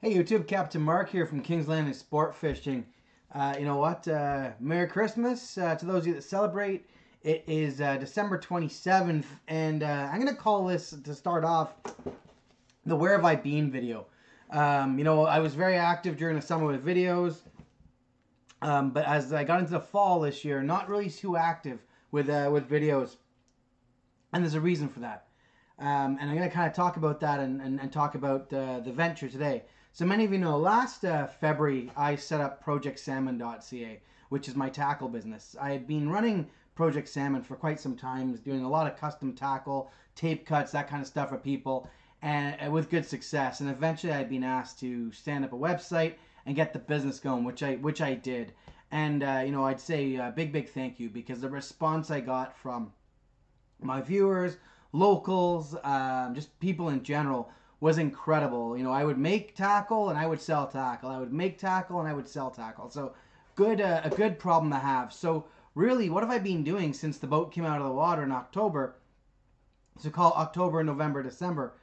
Hey YouTube, Captain Mark here from Kings Landing Sport Fishing. Uh, you know what? Uh, Merry Christmas uh, to those of you that celebrate. It is uh, December 27th, and uh, I'm going to call this, to start off, the Where Have I Been video. Um, you know, I was very active during the summer with videos, um, but as I got into the fall this year, not really too active with, uh, with videos, and there's a reason for that. Um, and I'm going to kind of talk about that and, and, and talk about the venture today. So many of you know, last uh, February, I set up ProjectSalmon.ca, which is my tackle business. I had been running Project Salmon for quite some time, doing a lot of custom tackle, tape cuts, that kind of stuff for people, and with good success. And eventually, I'd been asked to stand up a website and get the business going, which I which I did. And uh, you know, I'd say a big big thank you because the response I got from my viewers, locals, um, just people in general was incredible. You know, I would make tackle and I would sell tackle. I would make tackle and I would sell tackle. So good, uh, a good problem to have. So really, what have I been doing since the boat came out of the water in October? So call October, November, December.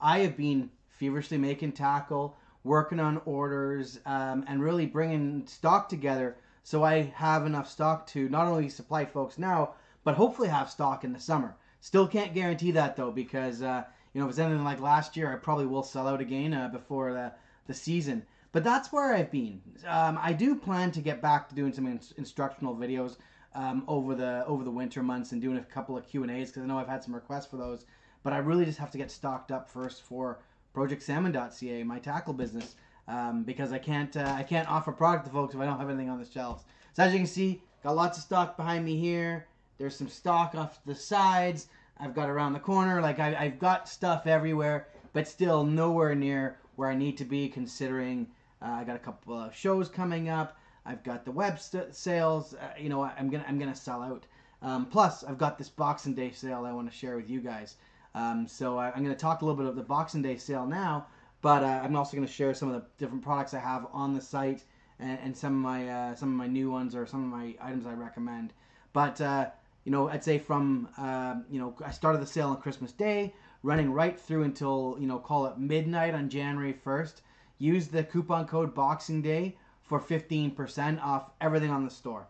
I have been feverishly making tackle, working on orders, um, and really bringing stock together so I have enough stock to not only supply folks now, but hopefully have stock in the summer. Still can't guarantee that though because uh, you know, if it's anything like last year, I probably will sell out again uh, before the, the season. But that's where I've been. Um, I do plan to get back to doing some in- instructional videos um, over the over the winter months and doing a couple of Q and A's because I know I've had some requests for those. But I really just have to get stocked up first for ProjectSalmon.ca, my tackle business, um, because I can't uh, I can't offer product to folks if I don't have anything on the shelves. So as you can see, got lots of stock behind me here. There's some stock off the sides. I've got around the corner. Like I, I've got stuff everywhere, but still nowhere near where I need to be. Considering uh, I got a couple of shows coming up. I've got the web st- sales. Uh, you know, I'm gonna I'm gonna sell out. Um, plus, I've got this Boxing Day sale I want to share with you guys. Um, so I, am to talk a little bit of the Boxing Day sale now, but uh, I'm also to share some of the different products I have on the site and, and some of my uh, some of my new ones or some of my items I recommend. But uh, you know, I'd say from, uh, you know, I started the sale on Christmas Day, running right through until, you know, call it midnight on January 1st. Use the coupon code Boxing Day for 15% off everything on the store.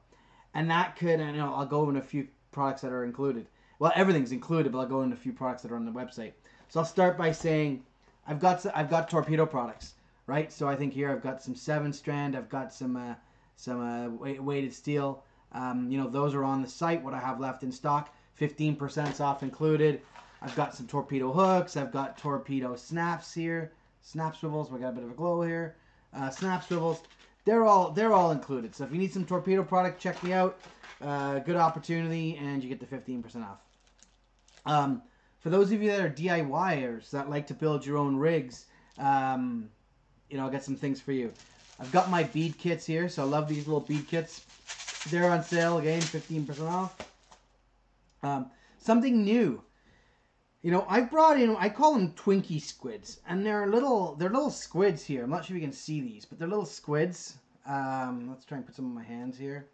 And that could, you know, I'll go into a few products that are included. Well, everything's included, but I'll go into a few products that are on the website. So I'll start by saying I've got I've got torpedo products, right? So I think here I've got some seven strand, I've got some uh, some uh, weighted steel, um, you know, those are on the site, what I have left in stock. 15% off included. I've got some torpedo hooks. I've got torpedo snaps here. Snap swivels. We got a bit of a glow here. Uh, snap swivels. They're all they're all included. So if you need some torpedo product, check me out. Uh, good opportunity, and you get the 15% off. Um, for those of you that are DIYers that like to build your own rigs, um, you know, I got some things for you. I've got my bead kits here, so I love these little bead kits. They're on sale again, 15% off. Um, something new. You know, I brought in, I call them Twinkie squids, and they're little, they're little squids here. I'm not sure if you can see these, but they're little squids. Um, let's try and put some on my hands here.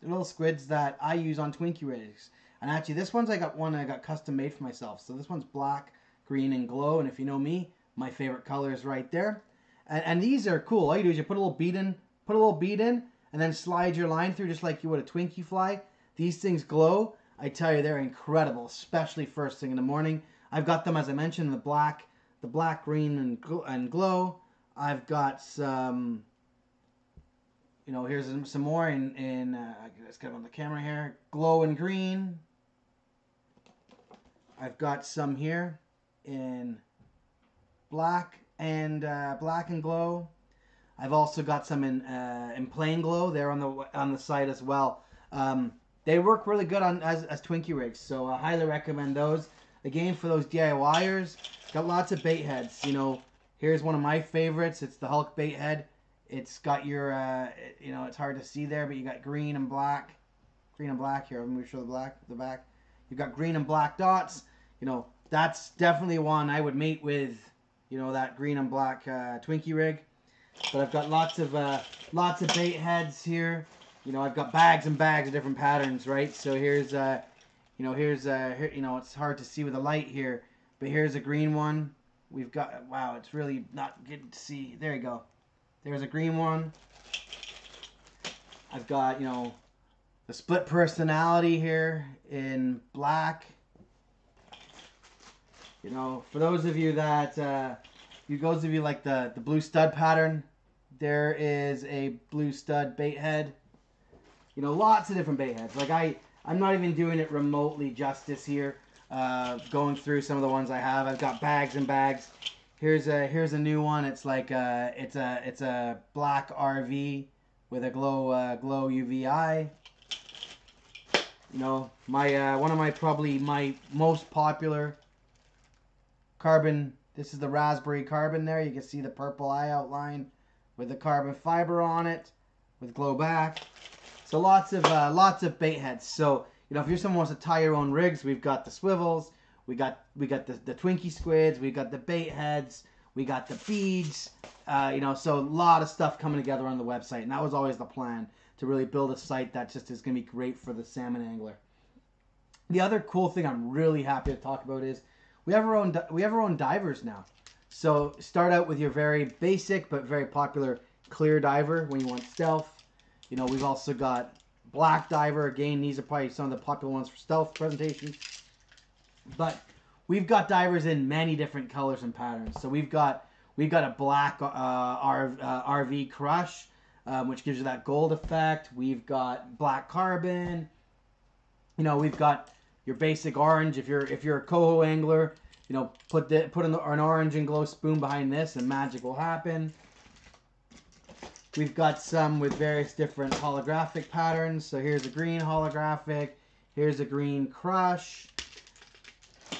They're little squids that I use on Twinkie rigs. And actually, this one's I got one I got custom made for myself. So this one's black, green, and glow. And if you know me, my favorite color is right there. And, and these are cool. All you do is you put a little bead in, put a little bead in, and then slide your line through just like you would a Twinkie fly. These things glow. I tell you, they're incredible, especially first thing in the morning. I've got them, as I mentioned, the black, the black, green, and, gl- and glow. I've got some, you know, here's some more in, in uh, let's get them on the camera here, glow and green. I've got some here in black and uh, black and glow. I've also got some in uh, in plain glow there on the on the site as well. Um, they work really good on as, as Twinkie rigs, so I highly recommend those. Again, for those DIYers, got lots of bait heads. You know, here's one of my favorites. It's the Hulk bait head. It's got your, uh, you know, it's hard to see there, but you got green and black, green and black here. Let me show the black, the back. You've got green and black dots. You know, that's definitely one I would mate with, you know, that green and black uh, Twinkie rig. But I've got lots of uh, lots of bait heads here. You know, I've got bags and bags of different patterns, right? So here's, uh, you know, here's, uh, here, you know, it's hard to see with the light here, but here's a green one. we've got wow, it's really not good to see. There you go. There's a green one. I've got you know the split personality here in black. You know, for those of you that uh, you those of you like the the blue stud pattern, there is a blue stud bait head. You know, lots of different bait heads. Like I, I'm not even doing it remotely justice here. Uh, going through some of the ones I have, I've got bags and bags. Here's a here's a new one. It's like a, it's a it's a black RV with a glow uh, glow UVI. You know, my uh, one of my probably my most popular carbon. This is the raspberry carbon. There you can see the purple eye outline with the carbon fiber on it with glow back. So lots of uh, lots of bait heads. So you know if you're someone wants to tie your own rigs, we've got the swivels, we got we got the, the Twinkie squids, we got the bait heads, we got the beads. Uh, you know, so a lot of stuff coming together on the website, and that was always the plan to really build a site that just is going to be great for the salmon angler. The other cool thing I'm really happy to talk about is we have our own we have our own divers now. So start out with your very basic but very popular clear diver when you want stealth. You know, we've also got black diver. Again, these are probably some of the popular ones for stealth presentations. But we've got divers in many different colors and patterns. So we've got we've got a black uh, R, uh, RV crush, um, which gives you that gold effect. We've got black carbon. You know, we've got your basic orange. If you're if you're a coho angler, you know, put the put an, an orange and glow spoon behind this, and magic will happen. We've got some with various different holographic patterns. So here's a green holographic. Here's a green crush.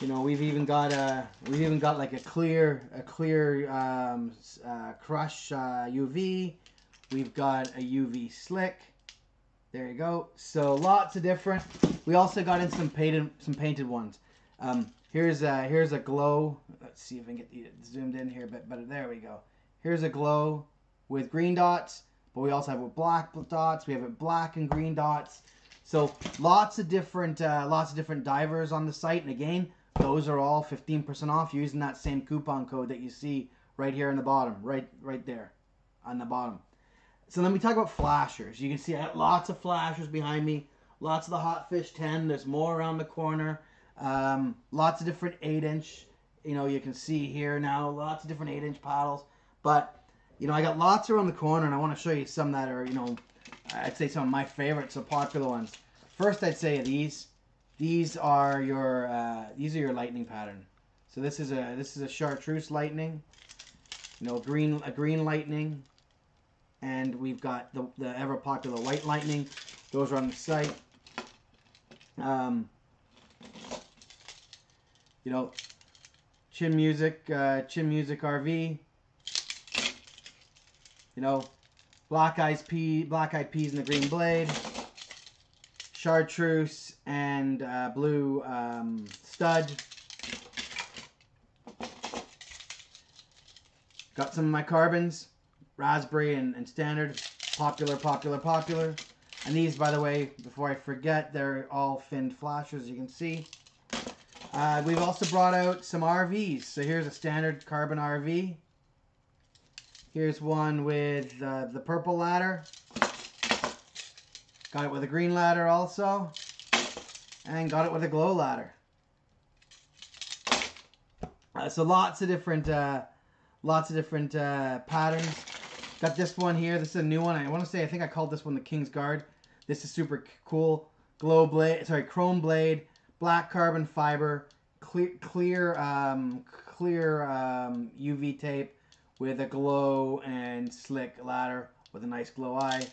You know, we've even got a we've even got like a clear a clear um, uh, crush uh, UV. We've got a UV slick. There you go. So lots of different. We also got in some painted some painted ones. Um, here's a here's a glow. Let's see if I can get it zoomed in here, but but there we go. Here's a glow with green dots, but we also have with black dots. We have it black and green dots. So lots of different uh, lots of different divers on the site, and again, those are all 15% off using that same coupon code that you see right here in the bottom, right right there on the bottom. So then we talk about flashers. You can see I lots of flashers behind me. Lots of the Hot Fish 10. There's more around the corner. Um, lots of different 8 inch. You know, you can see here now lots of different 8 inch paddles. But you know, I got lots around the corner, and I want to show you some that are, you know, I'd say some of my favorites, so popular ones. First, I'd say these. These are your uh, these are your lightning pattern. So this is a this is a chartreuse lightning. You know, green a green lightning, and we've got the the ever popular white lightning. Those are on the site. Um, you know, Chin Music, uh, Chin Music RV. You know, black eyes pea, black eyed peas, and the green blade, chartreuse and uh, blue um, stud. Got some of my carbons, raspberry and, and standard, popular, popular, popular. And these, by the way, before I forget, they're all finned flashers, you can see. Uh, we've also brought out some RVs. So here's a standard carbon RV. Here's one with uh, the purple ladder. Got it with a green ladder also. And got it with a glow ladder. Uh, so lots of different, uh, lots of different uh, patterns. Got this one here. This is a new one. I want to say I think I called this one the King's Guard. This is super cool. Glow blade, sorry, chrome blade, black carbon fiber, clear, clear, um, clear um, UV tape, with a glow and slick ladder with a nice glow eye.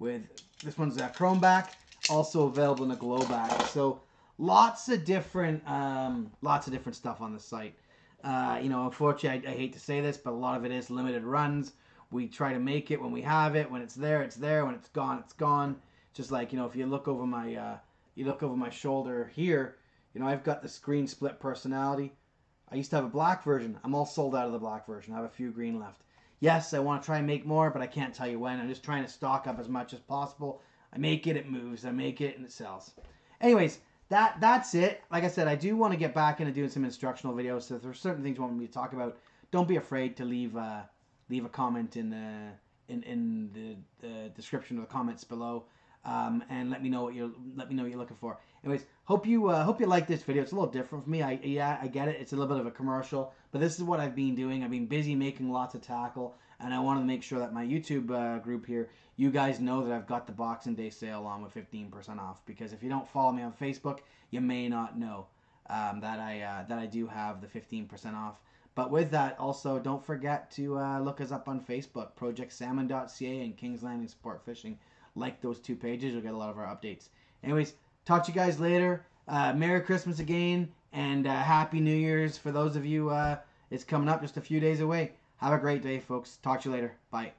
With this one's a chrome back, also available in a glow back. So lots of different, um, lots of different stuff on the site. Uh, you know, unfortunately, I, I hate to say this, but a lot of it is limited runs. We try to make it when we have it. When it's there, it's there. When it's gone, it's gone. Just like you know, if you look over my, uh, you look over my shoulder here, you know, I've got the screen split personality. I used to have a black version. I'm all sold out of the black version. I have a few green left. Yes, I want to try and make more, but I can't tell you when. I'm just trying to stock up as much as possible. I make it, it moves. I make it, and it sells. Anyways, that that's it. Like I said, I do want to get back into doing some instructional videos. So if there's certain things you want me to talk about, don't be afraid to leave uh, leave a comment in the in, in the, description of the comments below. Um, and let me know what you're let me know what you're looking for. Anyways, hope you uh, hope you like this video. It's a little different for me. I yeah I get it. It's a little bit of a commercial, but this is what I've been doing. I've been busy making lots of tackle, and I wanted to make sure that my YouTube uh, group here, you guys know that I've got the Boxing Day sale on with 15% off. Because if you don't follow me on Facebook, you may not know um, that I uh, that I do have the 15% off. But with that, also don't forget to uh, look us up on Facebook, ProjectSalmon.ca and Kings Landing Sport Fishing. Like those two pages, you'll get a lot of our updates. Anyways, talk to you guys later. Uh, Merry Christmas again, and uh, Happy New Year's for those of you. Uh, it's coming up just a few days away. Have a great day, folks. Talk to you later. Bye.